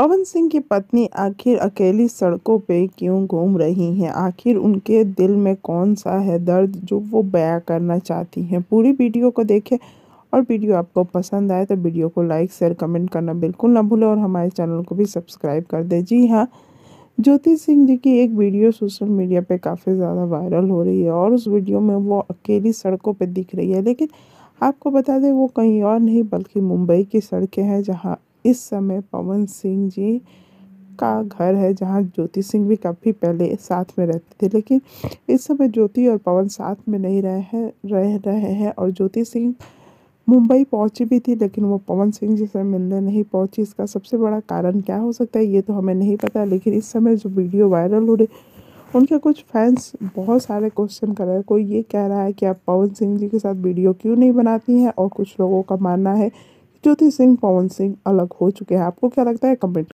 पवन सिंह की पत्नी आखिर अकेली सड़कों पे क्यों घूम रही हैं? आखिर उनके दिल में कौन सा है दर्द जो वो बयां करना चाहती हैं? पूरी वीडियो को देखें और वीडियो आपको पसंद आए तो वीडियो को लाइक, शेयर, कमेंट करना बिल्कुल ना भूलें और हमारे चैनल को भी सब्सक्राइब कर दें। जी हाँ ज्योति सिंह जी की एक वीडियो सोशल मीडिया पे काफ़ी ज़्यादा वायरल हो रही है और उस वीडियो में वो अकेली सड़कों पे दिख रही है। लेकिन आपको बता दें, वो कहीं और नहीं, बल्कि मुंबई की सड़कें हैं जहाँ इस समय पवन सिंह जी का घर है, जहाँ ज्योति सिंह भी काफ़ी पहले साथ में रहते थे। लेकिन इस समय ज्योति और पवन साथ में नहीं रहे हैं, रह रहे हैं और ज्योति सिंह मुंबई पहुँची भी थी, लेकिन वो पवन सिंह जी से मिलने नहीं पहुँची। इसका सबसे बड़ा कारण क्या हो सकता है, ये तो हमें नहीं पता, लेकिन इस समय जो वीडियो वायरल हो रही, उनके कुछ फैंस बहुत सारे क्वेश्चन कर रहे हैं। कोई ये कह रहा है कि आप पवन सिंह जी के साथ वीडियो क्यों नहीं बनाती हैं और कुछ लोगों का मानना है ज्योति सिंह पवन सिंह अलग हो चुके हैं। आपको क्या लगता है? कमेंट